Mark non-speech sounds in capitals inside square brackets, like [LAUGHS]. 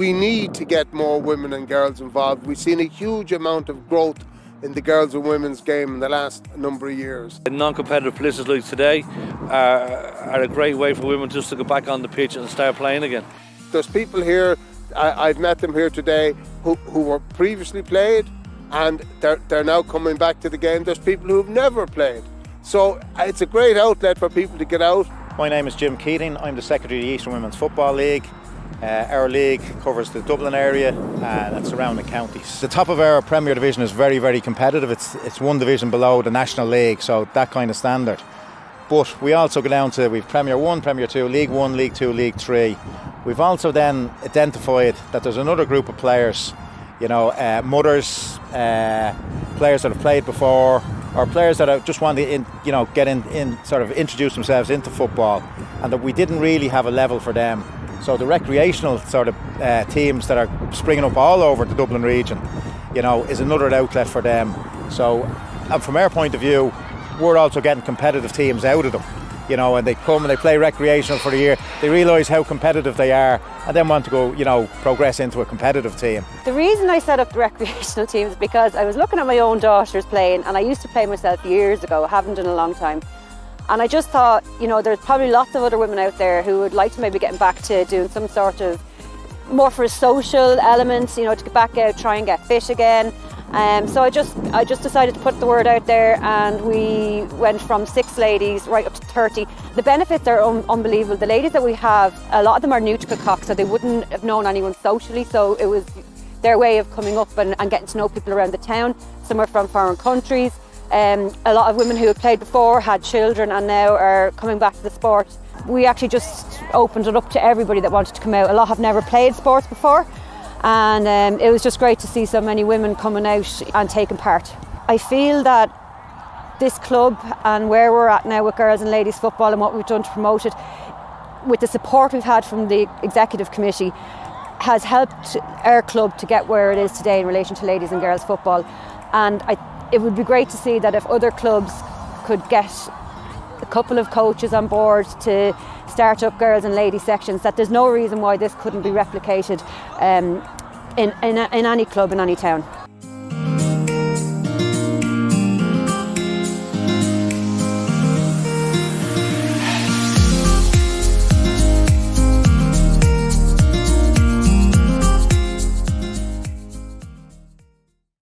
we need to get more women and girls involved. We've seen a huge amount of growth in the girls and women's game in the last number of years. Non-competitive places like today uh, are a great way for women just to go back on the pitch and start playing again. There's people here, I, have met them here today, who, who were previously played and they're, they're now coming back to the game. There's people who've never played. So uh, it's a great outlet for people to get out. My name is Jim Keating. I'm the Secretary of the Eastern Women's Football League. Uh, our league covers the Dublin area and surrounding counties. The top of our Premier Division is very, very competitive. It's, it's one division below the National League, so that kind of standard. But we also go down to we've Premier 1, Premier 2, League 1, League 2, League 3. We've also then identified that there's another group of players, you know, uh, mothers, uh, players that have played before, or players that just want to, in, you know, get in, in, sort of introduce themselves into football, and that we didn't really have a level for them. So the recreational sort of uh, teams that are springing up all over the Dublin region, you know, is another outlet for them. So, and from our point of view, we're also getting competitive teams out of them. You know, and they come and they play recreational for the year. They realise how competitive they are, and then want to go, you know, progress into a competitive team. The reason I set up the [LAUGHS] recreational teams is because I was looking at my own daughters playing, and I used to play myself years ago. haven't in a long time and I just thought, you know, there's probably lots of other women out there who would like to maybe get back to doing some sort of more for a social element, you know, to get back out, try and get fit again. Um, so I just I just decided to put the word out there, and we went from six ladies right up to 30. The benefits are un- unbelievable. The ladies that we have, a lot of them are new to Kilcock, so they wouldn't have known anyone socially. So it was their way of coming up and, and getting to know people around the town. Some are from foreign countries. Um, a lot of women who had played before had children and now are coming back to the sport. We actually just opened it up to everybody that wanted to come out. A lot have never played sports before, and um, it was just great to see so many women coming out and taking part. I feel that this club and where we're at now with girls and ladies football and what we've done to promote it, with the support we've had from the executive committee, has helped our club to get where it is today in relation to ladies and girls football. And I it would be great to see that if other clubs could get a couple of coaches on board to start up girls and ladies sections, that there's no reason why this couldn't be replicated um, in, in, in any club in any town.